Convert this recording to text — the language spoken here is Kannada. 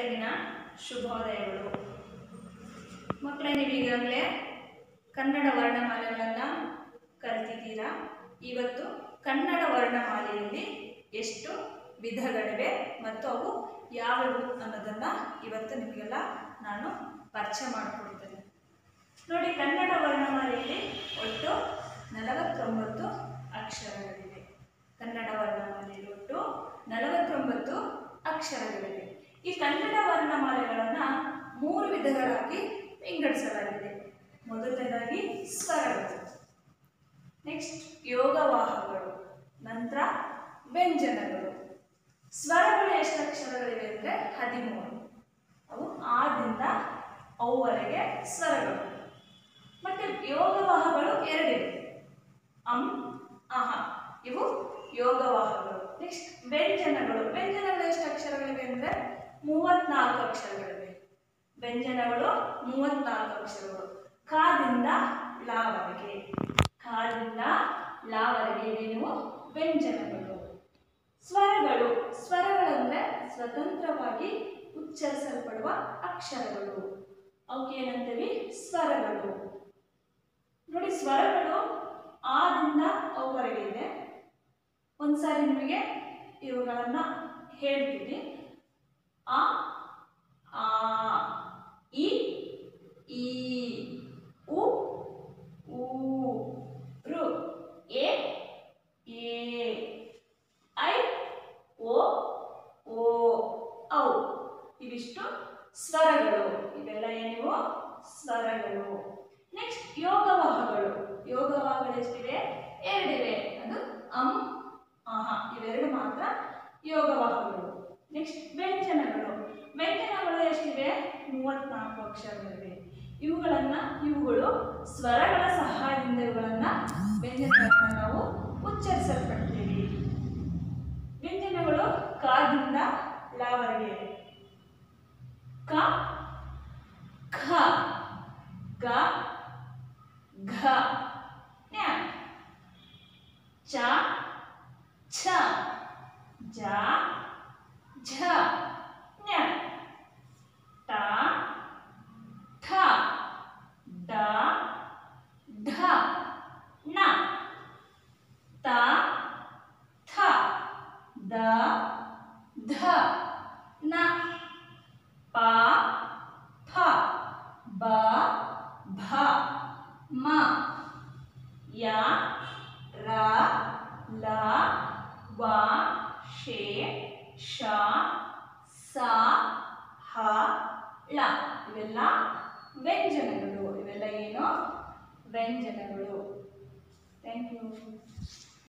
ಬೆಳಗಿನ ಶುಭೋದಯಗಳು. ಮಕ್ಕಳೇ, ನೀವು ಈಗಾಗಲೇ ಕನ್ನಡ ವರ್ಣಮಾಲೆಗಳನ್ನು ಕಲಿತಿದ್ದೀರಾ ಇವತ್ತು ಕನ್ನಡ ವರ್ಣಮಾಲೆಯಲ್ಲಿ ಎಷ್ಟು ವಿಧಗಳಿವೆ ಮತ್ತು ಅವು ಯಾವುವು ಅನ್ನೋದನ್ನು ಇವತ್ತು ನಿಮಗೆಲ್ಲ ನಾನು ಪರಿಚಯ ಮಾಡಿಕೊಡ್ತೇನೆ. ನೋಡಿ, ಕನ್ನಡ ವರ್ಣಮಾಲೆಯಲ್ಲಿ ಒಟ್ಟು ನಲವತ್ತೊಂಬತ್ತು ಅಕ್ಷರಗಳಿವೆ. ಕನ್ನಡ ವರ್ಣಮಾಲೆಯಲ್ಲಿ ಒಟ್ಟು ನಲವತ್ತೊಂಬತ್ತು ಅಕ್ಷರಗಳಿವೆ. ಈ ಕನ್ನಡ ವರ್ಣಮಾಲೆಗಳನ್ನು ಮೂರು ವಿಧಗಳಾಗಿ ವಿಂಗಡಿಸಲಾಗಿದೆ. ಮೊದಲನೇದಾಗಿ ಸ್ವರಗಳು. ನೆಕ್ಸ್ಟ್ ಯೋಗವಾಹಗಳು ನಂತರ ವ್ಯಂಜನಗಳು. ಸ್ವರಗಳು ಎಷ್ಟು ಅಕ್ಷರಗಳಿವೆ ಅಂದರೆ ಹದಿಮೂರು. ಅವು ಆದಿಂದ ಅವುವರೆಗೆ ಸ್ವರಗಳು. ಮತ್ತೆ ಯೋಗವಾಹಗಳು ಎರಡಿವೆ. ಅಂ, ಅಹ. ಇವು ಯೋಗವಾಹಗಳು ನೆಕ್ಸ್ಟ್ ವ್ಯಂಜನಗಳು. ವ್ಯಂಜನಗಳು ಮೂವತ್ನಾಲ್ಕು ಅಕ್ಷರಗಳಿವೆ ವ್ಯಂಜನಗಳು ಮೂವತ್ನಾಲ್ಕು ಅಕ್ಷರಗಳು. ಕಾದಿಂದ ಲಾವರೆಗೆ ಕಾದಿಂದ ಲಾವರೆಗೆ ಏನು? ವ್ಯಂಜನಗಳು. ಸ್ವರಗಳು. ಸ್ವರಗಳಂದ್ರೆ ಸ್ವತಂತ್ರವಾಗಿ ಉಚ್ಚರಿಸಲ್ಪಡುವ ಅಕ್ಷರಗಳು. ಅವಕ್ಕೆ ಏನಂತೀವಿ? ಸ್ವರಗಳು. ನೋಡಿ, ಸ್ವರಗಳು ಆದಿಂದ ಅವರೆಗೆ ಇದೆ. ಒಂದ್ಸಾರಿ ನಿಮಗೆ ಇವುಗಳನ್ನ ಹೇಳ್ತೀನಿ. ಆ ಆ ಇ ಈ, ಉ ಊ ಋ ಎ ಎ, ಐ, ಓ ಓ, ಔ. ಇವಿಷ್ಟು ಸ್ವರಗಳು. ಇವೆಲ್ಲ ಏನಿವು? ಸ್ವರಗಳು. ನೆಕ್ಸ್ಟ್ ಯೋಗವಾಹಗಳು. ಯೋಗವಾಹಗಳು ಎಷ್ಟಿವೆ? ಎರಡಿವೆ. ಅದು ಅಂ ಆಹ ಇವೆರಡು ಮಾತ್ರ ಯೋಗವಾಹಗಳು. ನೆಕ್ಸ್ಟ್ ವ್ಯಂಜನಗಳು. ವ್ಯಂಜನಗಳು ಎಷ್ಟಿವೆ? ಮೂವತ್ನಾಲ್ಕು ಅಕ್ಷರಗಳಿವೆ. ಇವುಗಳನ್ನ, ಇವುಗಳು ಸ್ವರಗಳ ಸಹಾಯದಿಂದ ಇವುಗಳನ್ನ ವ್ಯಂಜನಗಳನ್ನ ನಾವು ಉಚ್ಚರಿಸಲ್ಪಡ್ತೀವಿ. ವ್ಯಂಜನಗಳು ಕಾದಿಂದ ಲಾವರಿಗೆ. ಕ, ಖ, ಗ, ಘ. ಯ, ರ, ಲ, ವ, ಶೇ, ಶ, ಸ, ಹ, ಳ. ಇವೆಲ್ಲ ವ್ಯಂಜನಗಳು. ಇವೆಲ್ಲ ಏನು? ವ್ಯಂಜನಗಳು. Thank you